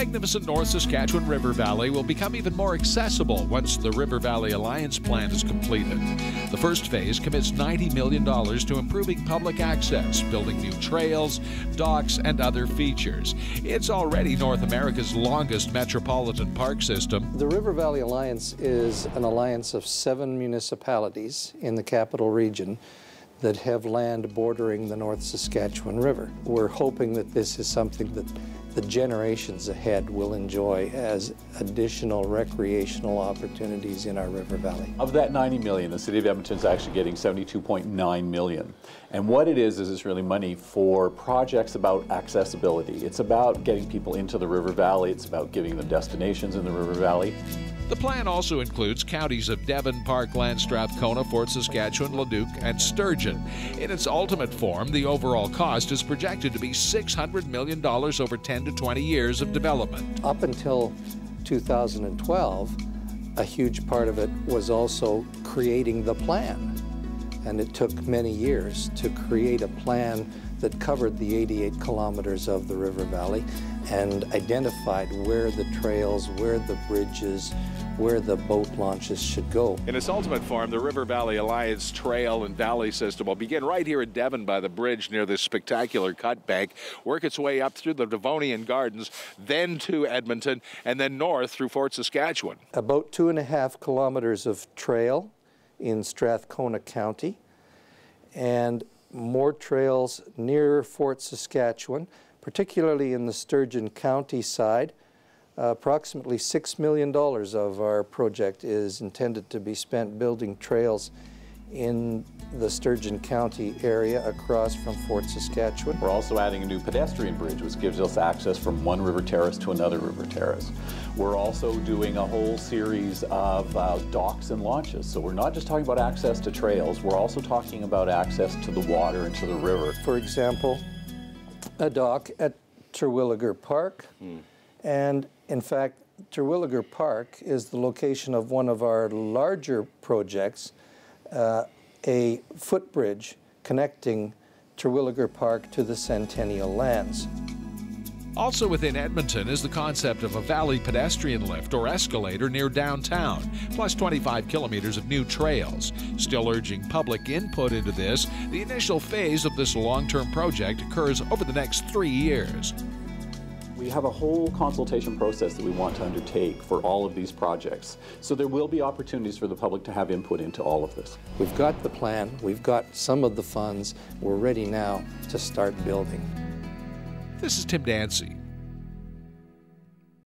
magnificent North Saskatchewan River Valley will become even more accessible once the River Valley Alliance plan is completed. The first phase commits $90 million to improving public access, building new trails, docks, and other features. It's already North America's longest metropolitan park system. The River Valley Alliance is an alliance of seven municipalities in the capital region that have land bordering the North Saskatchewan River. We're hoping that this is something that the generations ahead will enjoy as additional recreational opportunities in our river valley. Of that 90 million, the City of Edmonton is actually getting 72.9 million. And what it is, is it's really money for projects about accessibility. It's about getting people into the river valley. It's about giving them destinations in the river valley. The plan also includes counties of Devon, Park, Parkland, Strathcona, Fort Saskatchewan, Leduc, and Sturgeon. In its ultimate form, the overall cost is projected to be $600 million over 10 to 20 years of development. Up until 2012, a huge part of it was also creating the plan. And it took many years to create a plan that covered the 88 kilometers of the river valley and identified where the trails, where the bridges, where the boat launches should go. In its ultimate form, the River Valley Alliance Trail and Valley System will begin right here in Devon by the bridge near this spectacular cut bank, work its way up through the Devonian Gardens, then to Edmonton, and then north through Fort Saskatchewan. About two and a half kilometers of trail in Strathcona County, and more trails near Fort Saskatchewan, particularly in the Sturgeon County side. Uh, approximately $6 million of our project is intended to be spent building trails in the Sturgeon County area across from Fort Saskatchewan. We're also adding a new pedestrian bridge, which gives us access from one river terrace to another river terrace. We're also doing a whole series of uh, docks and launches. So we're not just talking about access to trails, we're also talking about access to the water and to the river. For example, a dock at Terwillegar Park. Mm. And in fact, Terwillegar Park is the location of one of our larger projects, uh, a footbridge connecting Terwillegar Park to the Centennial Lands. Also within Edmonton is the concept of a valley pedestrian lift or escalator near downtown, plus 25 kilometers of new trails. Still urging public input into this, the initial phase of this long term project occurs over the next three years. We have a whole consultation process that we want to undertake for all of these projects. So there will be opportunities for the public to have input into all of this. We've got the plan, we've got some of the funds, we're ready now to start building. This is Tim Dancy